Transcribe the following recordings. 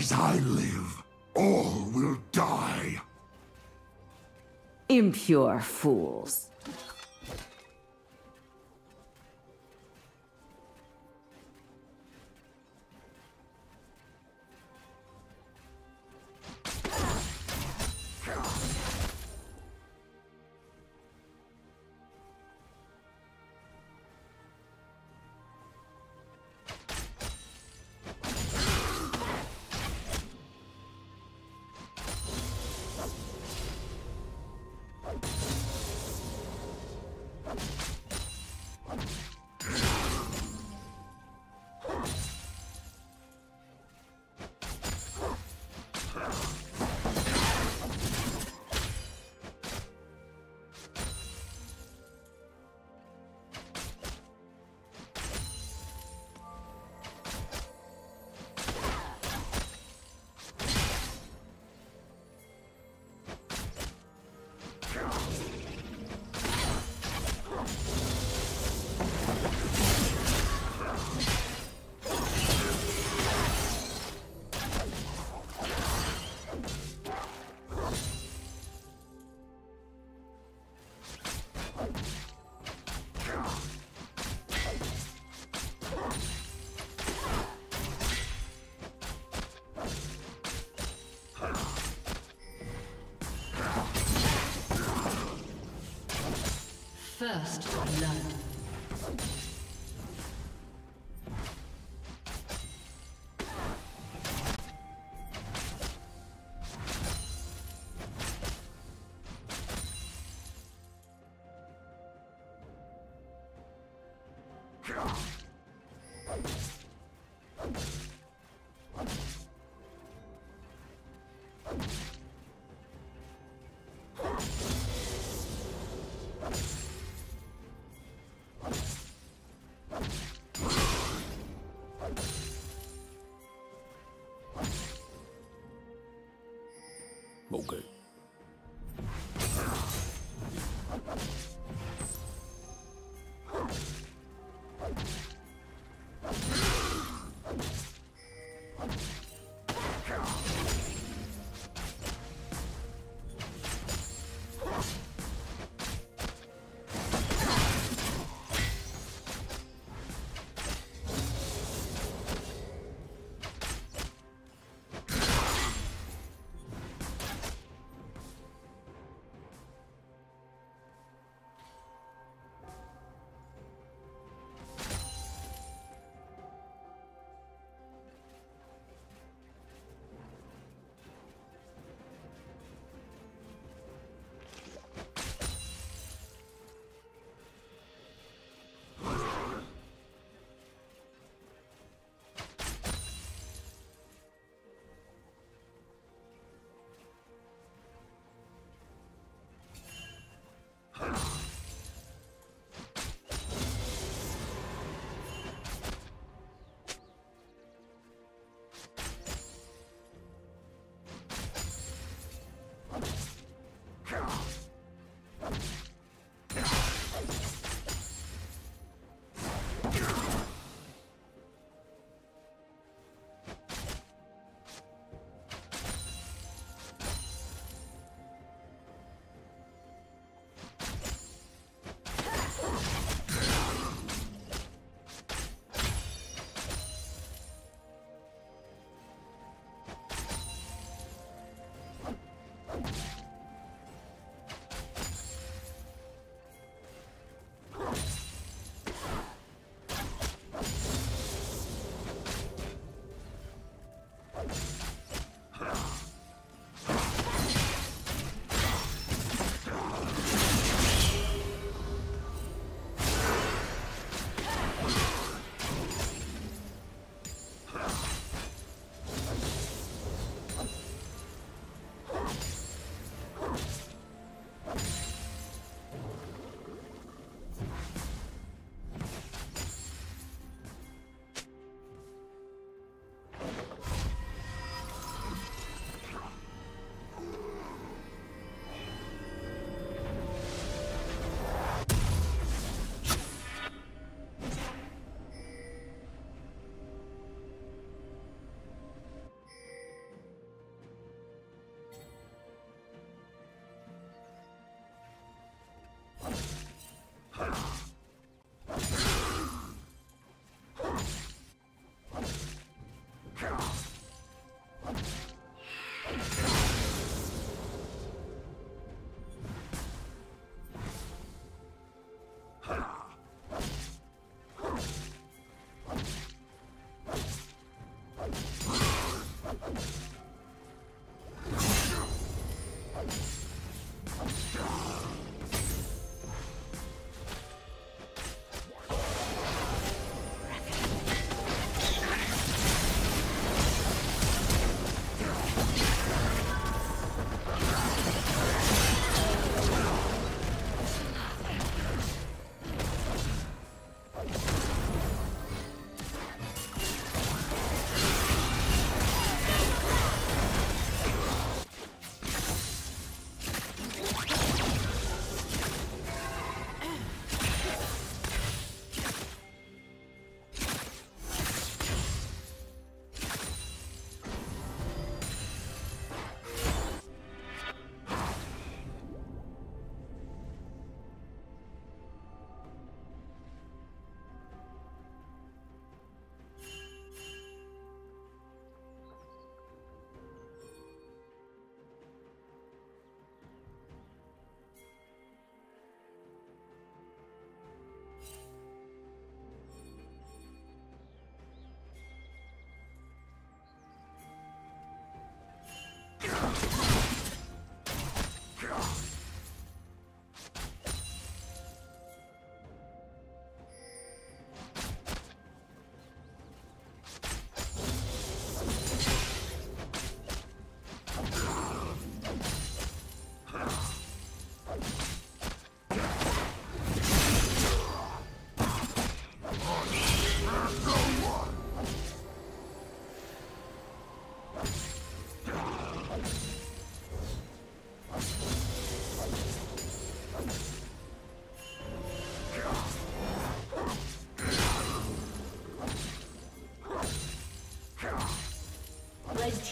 As I live, all will die. Impure fools. First blood. 冇佢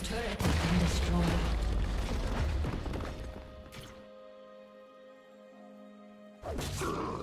Team's turret has been destroyed. Shut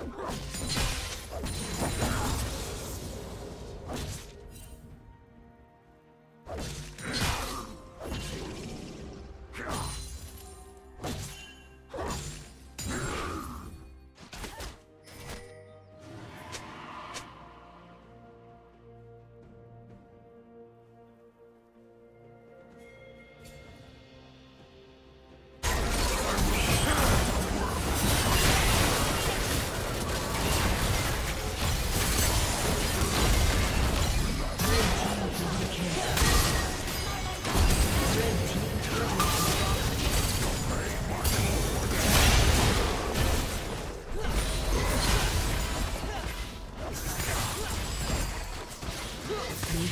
down.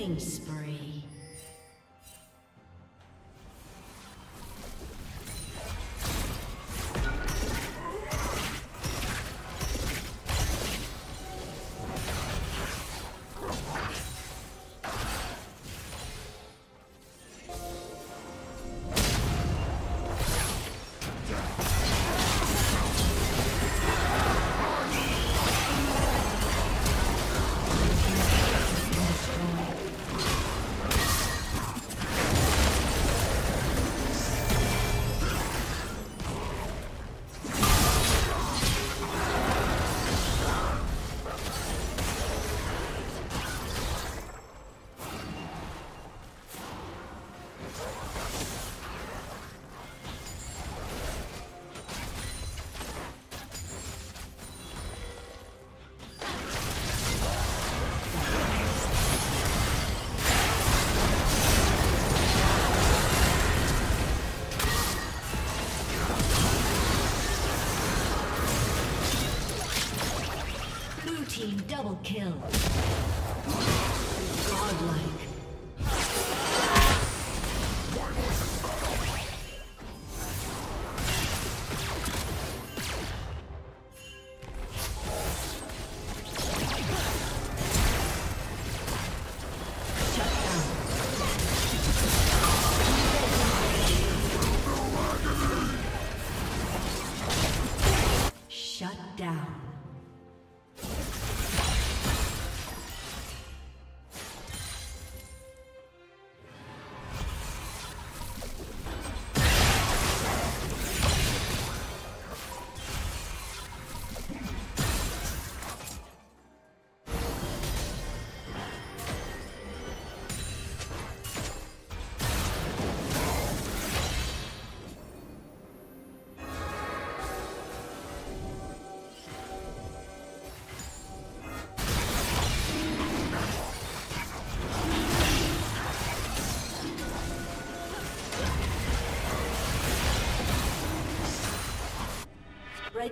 Killing spree.